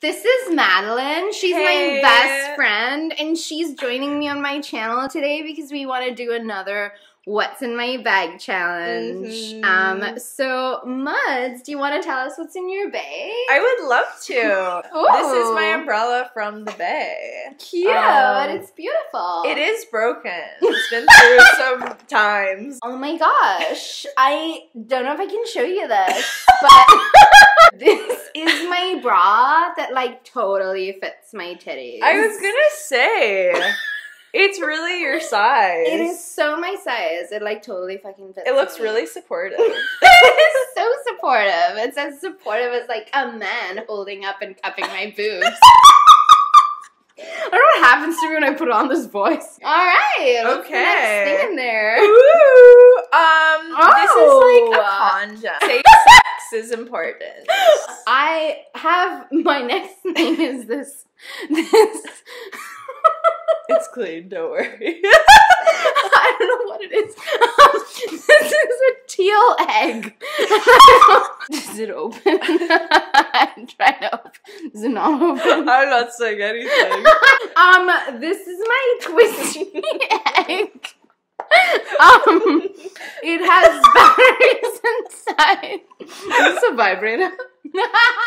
This is Madeleine. She's Hey. my best friend, and she's joining me on my channel today because we want to do another What's in My Bag challenge. Mhm. Um, so, Muds, do you want to tell us what's in your bag? I would love to. This is my umbrella from the Bay. Cute. Um, it's beautiful. It is broken. It's been through some times. Oh my gosh. I don't know if I can show you this, but bra that like totally fits my titties. I was gonna say, it's really your size. It is so my size. It like totally fucking fits. It looks me. really supportive. it is so supportive. It's as supportive as like a man holding up and cupping my boobs. I don't know what happens to me when I put on this voice. All right. What's the Okay. next thing in there? Ooh, um, this is Oh. like a condom. Is important. I have my next thing is this this It's clean, don't worry. I don't know what it is. this is a teal egg. is it open? I'm trying to open. Is it not open? I'm not saying anything. Um, this is my twisty egg. Um, it has batteries inside. This is a vibrator?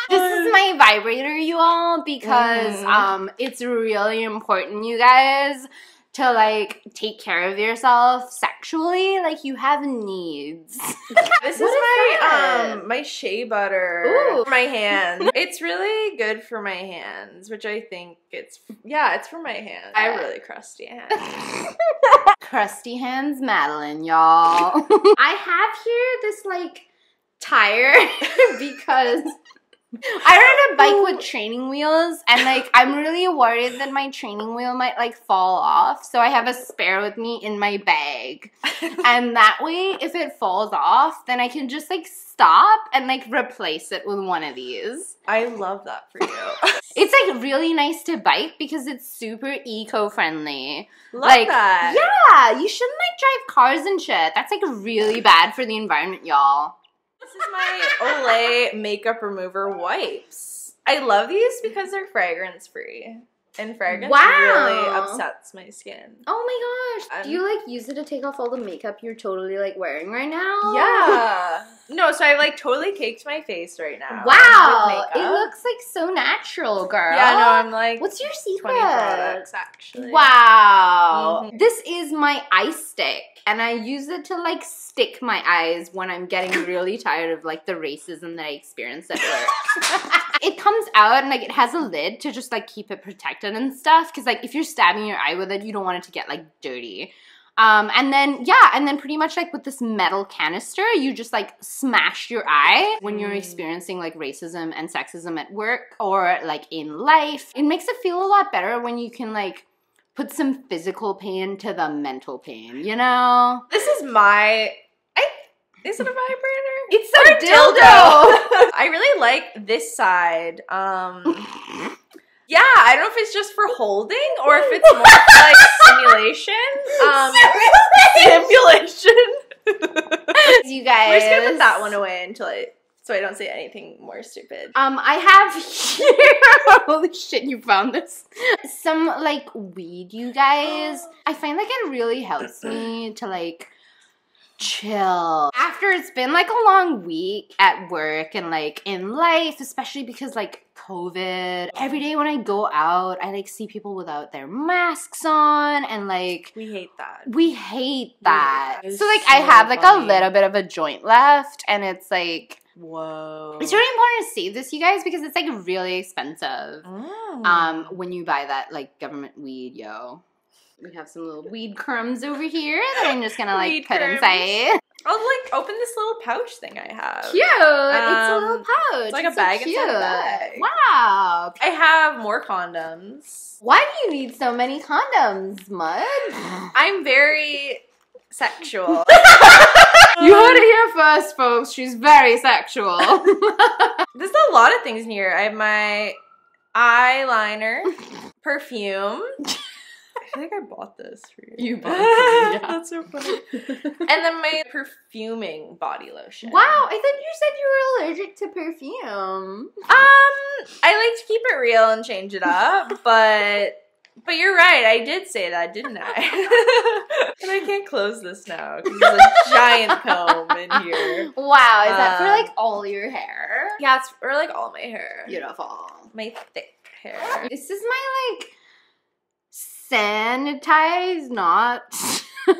this is my vibrator, you all, because Mm. um, it's really important, you guys, to like take care of yourself sexually. Like you have needs. This is is my that? um my shea butter Ooh. for my hands. it's really good for my hands, which I think it's yeah, it's for my hands. I have really crusty hands. Crusty hands, Madeleine, y'all. I have here this like tire because I ride a bike with training wheels and like I'm really worried that my training wheel might like fall off. So I have a spare with me in my bag. And that way if it falls off, then I can just like stop and like replace it with one of these. I love that for you. It's like really nice to bike because it's super eco-friendly. love Like, that. Yeah, you shouldn't like drive cars and shit. That's like really bad for the environment, y'all. This is my Olay makeup remover wipes. I love these because they're fragrance free. And fragrance really Wow. upsets my skin. Oh my gosh. Do Um, you like use it to take off all the makeup you're totally like wearing right now? Yeah. No, so I like totally caked my face right now. Wow. It looks like so natural, girl. Yeah, no, I'm like What's your secret? 20 products actually. Wow. Mhm. This is my eye stick. And I use it to like stick my eyes when I'm getting really tired of like the racism that I experience at work. it comes out and like it has a lid to just like keep it protected and stuff. Cause like if you're stabbing your eye with it, you don't want it to get like dirty. Um, and then yeah, and then pretty much like with this metal canister, you just like smash your eye when you're Mm. experiencing like racism and sexism at work or like in life. It makes it feel a lot better when you can like put some physical pain to the mental pain, you know? This is my I is it a vibrator? It's a dildo. I really like this side. Um Yeah, I don't know if it's just for holding or if it's more like simulation. Um simulation. you guys, We're just gonna put that one away until I so I don't say anything more stupid. Um, I have here. Holy shit, you found this. Some like weed, you guys. I find like it really helps me to like chill after it's been like a long week at work and like in life, especially because like COVID. Every day when I go out, I like see people without their masks on and like We hate that. we hate that. So like I so have like funny. a little bit of a joint left and it's like Whoa. it's really important to save this, you guys, because it's like really expensive. Mm. Um, when you buy that like government weed, yo. We have some little weed crumbs over here that I'm just gonna like Weed put crumbs. inside. I'll like open this little pouch thing I have. Cute. it's a Um, little pouch. it's like a It's so bag inside a bag. Wow. I have more condoms. Why do you need so many condoms, Mud? I'm very sexual. you heard it here first, folks. She's very sexual. There's a lot of things in here. I have my eyeliner, perfume. Feel like I bought this for you. You bought it, yeah. That's so funny. and then my perfuming body lotion. Wow, I thought you said you were allergic to perfume. Um, I like to keep it real and change it up, but but you're right. I did say that, didn't I? and I can't close this now because there's a giant comb in here. Wow, is that for Um, like all your hair? Yeah, it's for like all my hair, Beautiful. my thick hair. This is my like sanitize, not.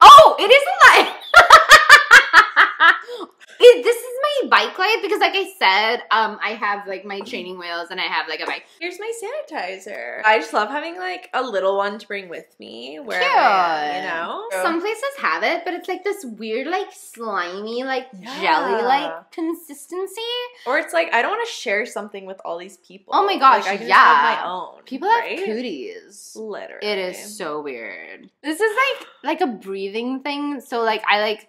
oh, it isn't like. it, this is my bike light because, like I said, um, I have like my training wheels and I have like a bike. Here's my sanitizer. I just love having like a little one to bring with me wherever I am, you know. Some places have it, but it's like this weird, like slimy, like Yeah. jelly like consistency. or it's like I don't want to share something with all these people. Oh my gosh, like, I yeah. have my own. People have right? cooties. Literally, It is so weird. This is like like a breathing thing. So like I like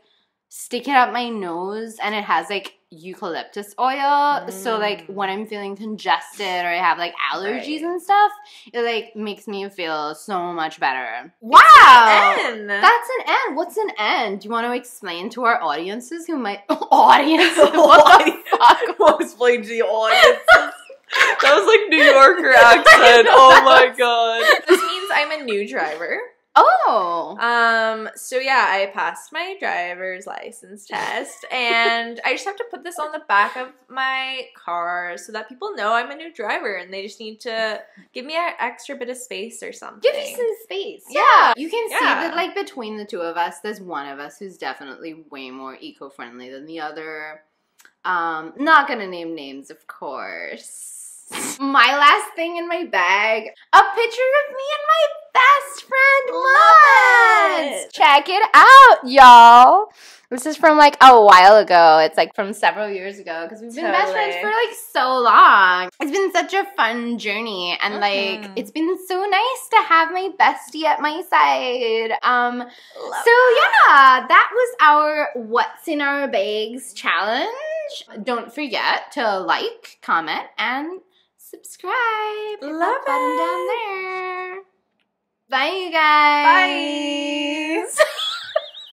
stick it up my nose and it has like eucalyptus oil. So like Mm. when I'm feeling congested or I have like allergies Right. and stuff, it like makes me feel so much better. Wow. N. That's an N. What's an N? Do you want to explain to our audiences who might audience? what the fuck? We'll explain to the audience. that was like New Yorker accent. Oh my god. This means I'm a new driver. Oh. Um, so yeah, I passed my driver's license test and I just have to put this on the back of my car so that people know I'm a new driver and they just need to give me an extra bit of space or something. Give you some space. Yeah. Yeah. You can see that, like, between the two of us, there's one of us who's definitely way more eco friendly than the other. Um, not gonna name names, of course. My last thing in my bag a picture of me and my best friend, Love it. Check it out, y'all. This is from like a while ago. It's like from several years ago because we've been best friends for like so long. It's been such a fun journey and like Mhm. it's been so nice to have my bestie at my side. Um Love so that. yeah, that was our what's in our bags challenge. Don't forget to like, comment and subscribe. Hit that Love button down there. Bye, you guys. Bye.